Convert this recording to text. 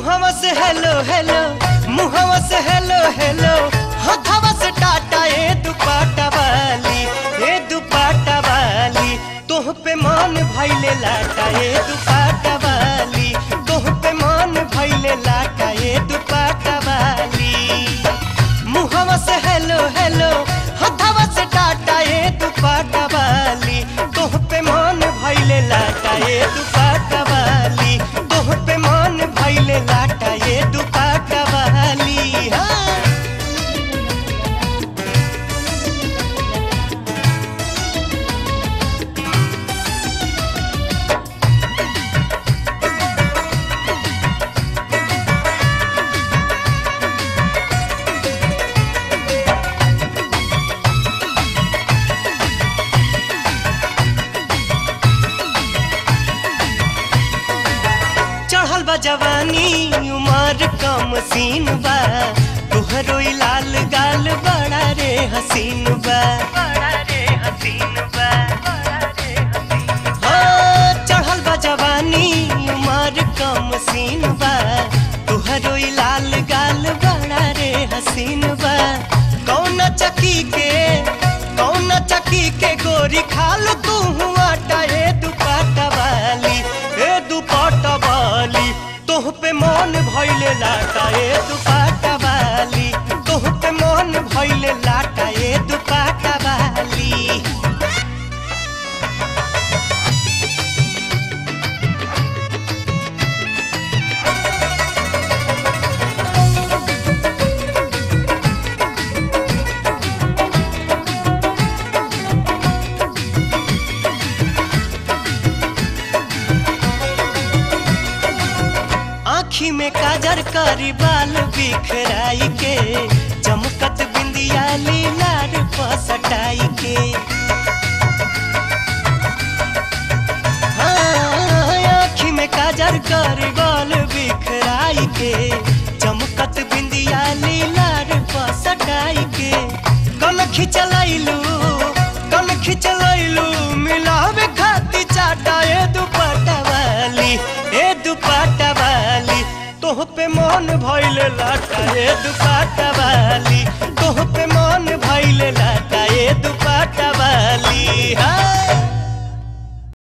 मुहवा से hello hello. मुहवा हेलो हेलो। हथवा से टाटा, ए दुपाटा वाली, ए दुपाटा वाली। तोह पे मन भइले लाटा, ए दुपाटा वाली। तोह पे मन भइले लाटा, ए दुपाटा बा जवानी, उमर कम सीन बा। तुहरो लाल गाल बड़ा रे हसीन बा। रे हसीन चढ़ल बा जवानी, उमर कम सीन बा। तुहरो लाल गाल बड़ा रे हसीन बा। कौन चकी के, कौन चकी के गोरी खाल तू वाली। तोह पे मन भैले लाटा ए दुपाटा वाली। तोह पे मन भैले लाटा आँखी में काजर करी बाल बिखराई के चमकत बिंदिया लीलार पसटाई के। हाँ, आँखी में काजर करी तोह पे मन भइले लाटा दुपा कवाली तोह पे मन भइले